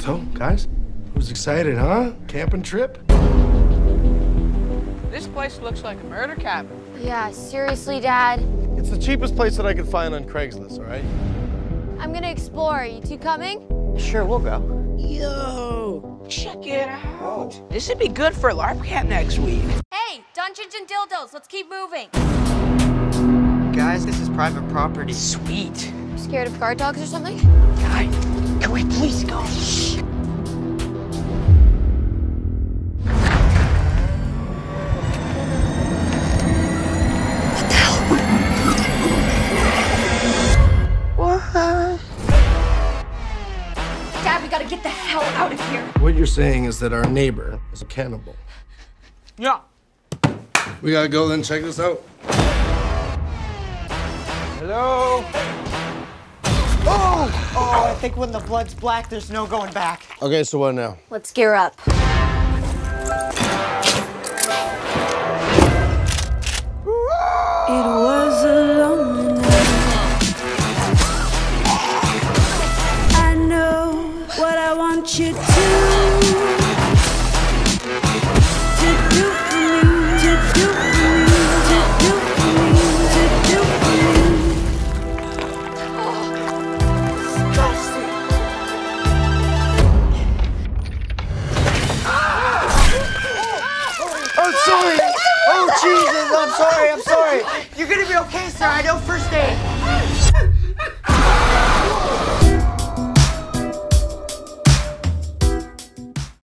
So, guys, who's excited, huh? Camping trip? This place looks like a murder cabin. Yeah, seriously, Dad. It's the cheapest place that I could find on Craigslist, all right? I'm gonna explore. You two coming? Sure, we'll go. Yo, check it out. This would be good for LARP camp next week. Hey, Dungeons and Dildos, let's keep moving. Guys, this is private property. Sweet. Scared of guard dogs or something? Guy, can we please go? Shh. What the hell? What? Dad, we gotta get the hell out of here. What you're saying is that our neighbor is a cannibal. Yeah. We gotta go then check this out. Hello? I think when the blood's black, there's no going back. Okay, so what now? Let's gear up. It was a lonely night. I know what I want you to to Oh, Jesus, I'm sorry, I'm sorry. You're gonna be okay, sir. I know first aid.